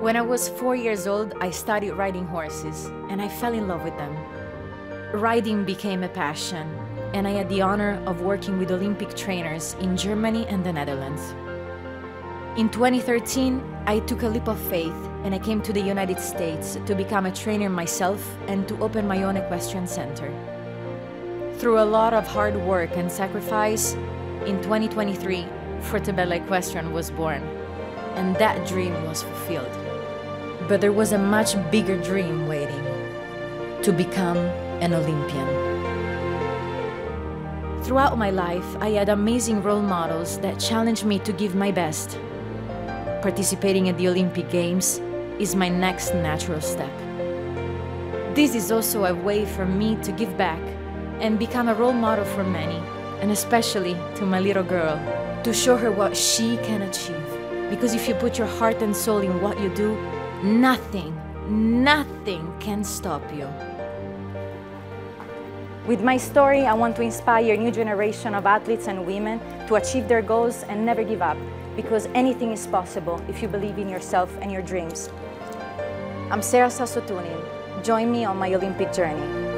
When I was four years old, I started riding horses and I fell in love with them. Riding became a passion, and I had the honor of working with Olympic trainers in Germany and the Netherlands. In 2013, I took a leap of faith and I came to the United States to become a trainer myself and to open my own equestrian center. Through a lot of hard work and sacrifice, in 2023, Fortebella Equestrian was born, and that dream was fulfilled. But there was a much bigger dream waiting to become an Olympian. Throughout my life, I had amazing role models that challenged me to give my best. Participating at the Olympic Games is my next natural step. This is also a way for me to give back and become a role model for many, and especially to my little girl, to show her what she can achieve. Because if you put your heart and soul in what you do, nothing, nothing can stop you. With my story, I want to inspire a new generation of athletes and women to achieve their goals and never give up, because anything is possible if you believe in yourself and your dreams. I'm Sara Sasso-Toolin. Join me on my Olympic journey.